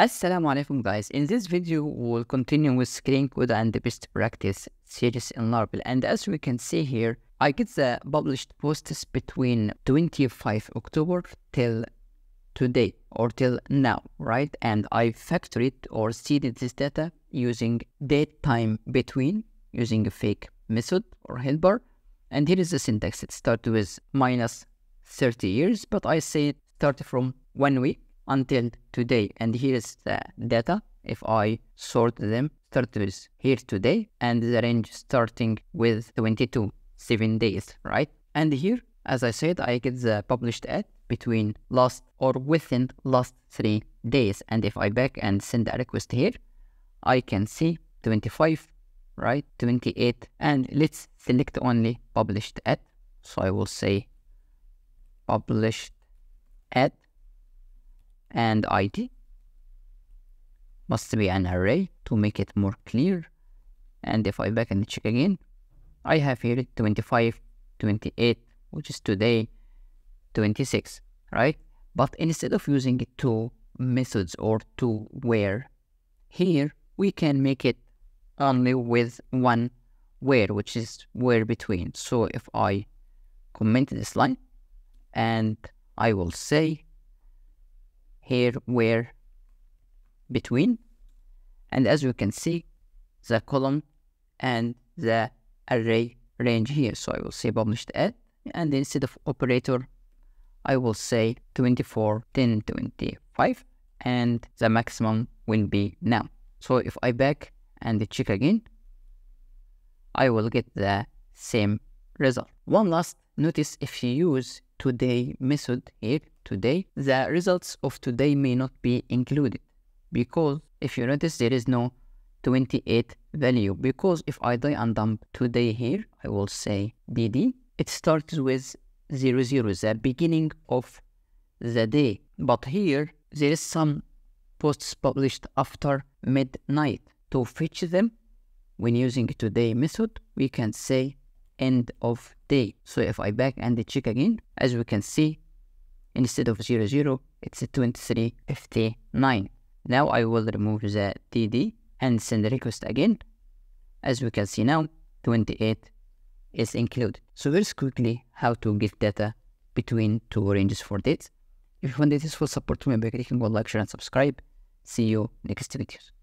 Assalamu alaikum guys. In this video, we'll continue with clean code and the best practice series in Laravel. And as we can see here, I get the published posts between 25 October till today or till now, right? And I factored or seeded this data using date time between using a fake method or helper. And here is the syntax. It starts with minus 30 years, but I say start from one week until today. And here is the data. If I sort them, start with here today and the range starting with 22, seven days, right? And here, as I said, I get the published at between last or within last three days. And if I back and send a request here, I can see 25, right? 28. And let's select only published at. So I will say published at and ID must be an array to make it more clear. And if I back and check again, I have here 25, 28, which is today, 26, right? But instead of using two methods or two where, here we can make it only with one where, which is where between. So if I comment this line and I will say here where between. And as you can see the column and the array range here. So I will say published at and instead of operator I will say 24 10 25 and the maximum will be now. So if I back and check again I will get the same result. One last notice if you use today method here today, the results of today may not be included because if you notice there is no 28 value because if I die and dump today here, I will say dd. It starts with 00, the beginning of the day. But here there is some posts published after midnight. To fetch them when using today method, we can say end of day. So if I back and check again, as we can see, instead of 00, it's 2359. Now I will remove the DD and send the request again. As we can see now, 28 is included. So very quickly how to get data between two ranges for dates. If you find this useful, support me by clicking on like, share and subscribe. See you next videos.